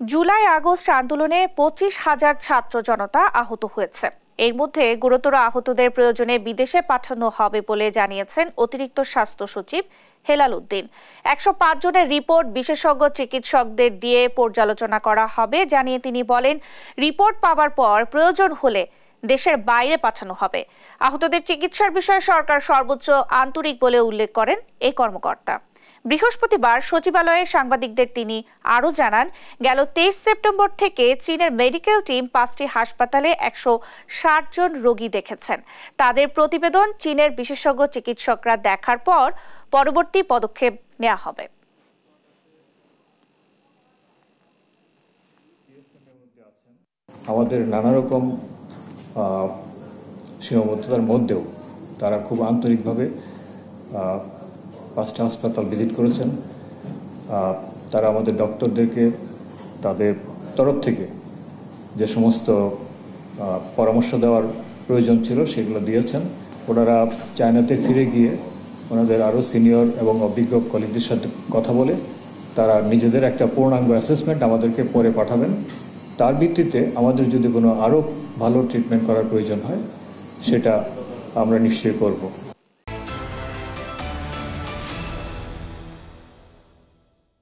July August আন্দোলনে পঁচিশ হাজার ছাত্র জনতা আহত হয়েছে। এর মধ্যে গুরুতর আহতদের প্রয়োজনে বিদেশে পাঠানো হবে বলে জানিয়েছেন অতিরিক্ত স্বাস্থ্য সচিব হেলাল উদ্দিন। একশো পাঁচ জনের রিপোর্ট বিশেষজ্ঞ চিকিৎসকদের দিয়ে পর্যালোচনা করা হবে। জানিয়ে তিনি বলেন, রিপোর্ট পাওয়ার পর প্রয়োজন হলে দেশের বাইরে পাঠানো হবে। আহতদের চিকিৎসার বিষয়ে সরকার সর্বোচ্চ আন্তরিক বলে উল্লেখ করেন এই কর্মকর্তা। বৃহস্পতিবার সচিবালয়ে সাংবাদিকদের তিনি আরও জানান, গেল তেইশ সেপ্টেম্বর থেকে চীনের মেডিকেল টিম পাঁচটি হাসপাতালে একশো ষাট জন রোগী দেখেছেন। তাদের প্রতিবেদন চীনের বিশেষজ্ঞ চিকিৎসকরা দেখার পর পরবর্তী পদক্ষেপ নেওয়া হবে। আমাদের নানা রকম সীমাবদ্ধতার মধ্যেও তারা খুব আন্তরিকভাবে পাঁচটা হাসপাতাল ভিজিট করেছেন। তারা আমাদের ডক্টরদেরকে তাদের তরফ থেকে যে সমস্ত পরামর্শ দেওয়ার প্রয়োজন ছিল সেগুলো দিয়েছেন। ওনারা চায়নাতে ফিরে গিয়ে ওনাদের আরও সিনিয়র এবং অভিজ্ঞ কলিগদের সাথে কথা বলে তারা নিজেদের একটা পূর্ণাঙ্গ অ্যাসেসমেন্ট আমাদেরকে পরে পাঠাবেন। তার ভিত্তিতে আমাদের যদি কোনো আরও ভালো ট্রিটমেন্ট করার প্রয়োজন হয়, সেটা আমরা নিশ্চয়ই করব।